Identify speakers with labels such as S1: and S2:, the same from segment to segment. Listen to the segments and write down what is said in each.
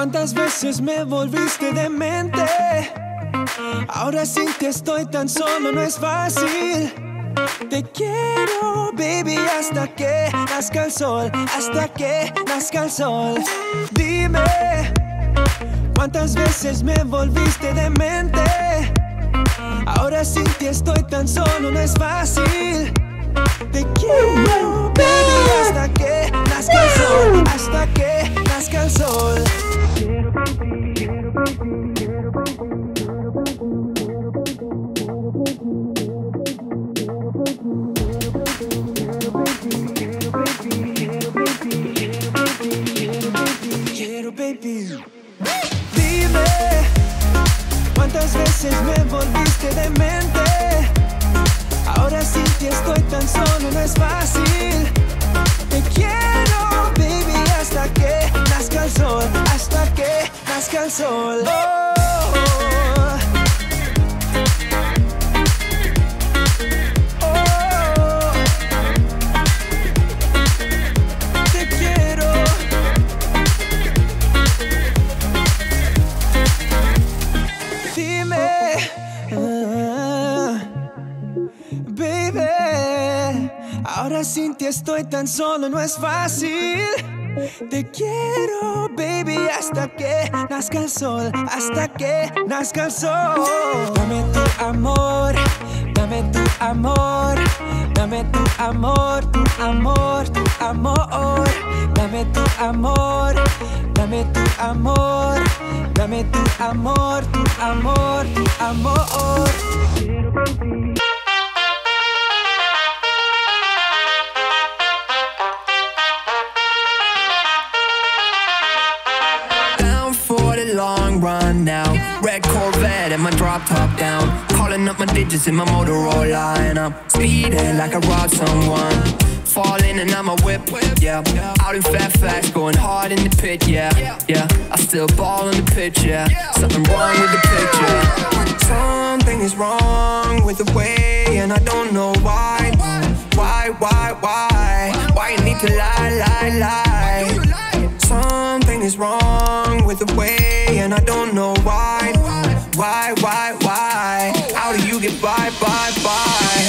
S1: ¿Cuántas veces me volviste demente? Ahora sin ti estoy tan solo, no es fácil. Te quiero, baby, hasta que nazca el sol, hasta que nazca el sol. Dime, ¿cuántas veces me volviste demente? Ahora sin ti estoy tan solo, no es fácil. Te quiero, baby, hasta Baby. Dime, ¿cuántas veces me volviste demente? Ahora sin ti estoy tan solo, no es fácil. Te quiero, baby, hasta que nazca el sol, hasta que nazca el sol. Estoy tan solo, no es fácil. Te quiero, baby, hasta que nazca el sol, hasta que nazca el sol. Dame tu amor, dame tu amor, dame tu amor, tu amor, tu amor. Dame tu amor, dame tu amor, dame tu amor, tu amor, tu amor.
S2: Down run now. Red Corvette and my drop top down. Calling up my digits in my Motorola and I'm speeding like I robbed someone. Falling and I'm a whip, yeah. Out in fast, going hard in the pit, yeah, yeah. I still ball in the pitch, yeah. Something wrong with the picture. Something is wrong with the way, and I don't know why. Why, why, why? Why you need to lie, lie, lie? Something is wrong with the way, and I don't know why. Why, why, why? How do you get by, by, by?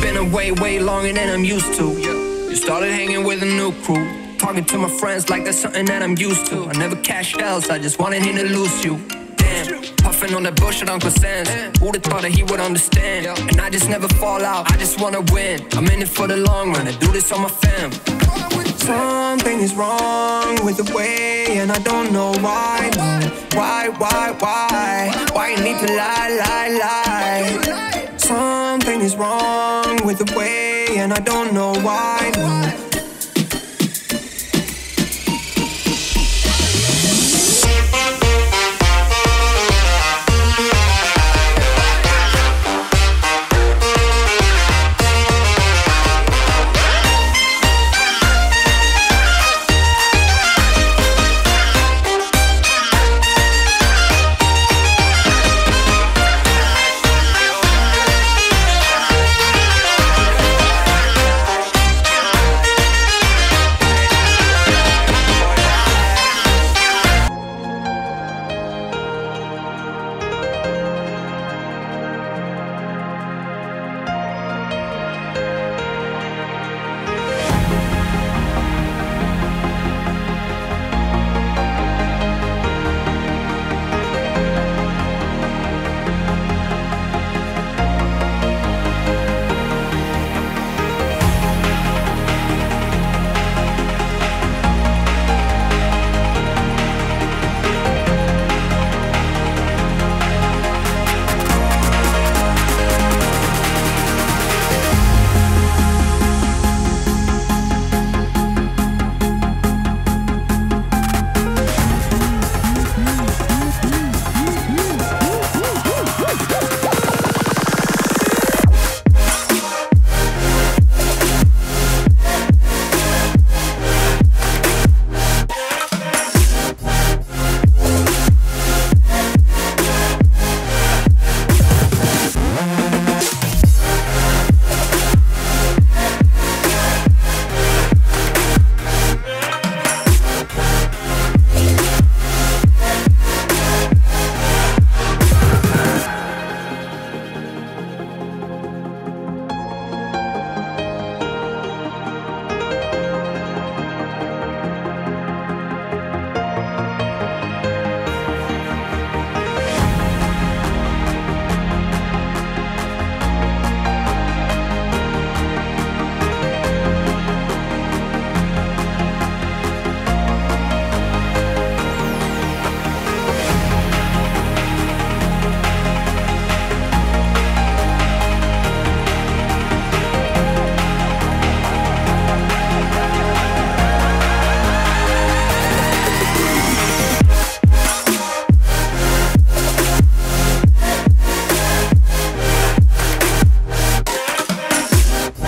S2: Been away way longer than I'm used to. Started hanging with a new crew. Talking to my friends like that's something that I'm used to. I never cashed else, I just wanted him to lose you. Damn, puffing on that bullshit Uncle Sam's. Who'da thought that he would understand? And I just never fall out, I just wanna win. I'm in it for the long run, I do this on my fam. Something is wrong with the way, and I don't know why. Why, why, why? Why you need to lie, lie, lie? Something is wrong with the way, and I don't know why.